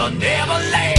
never, never land.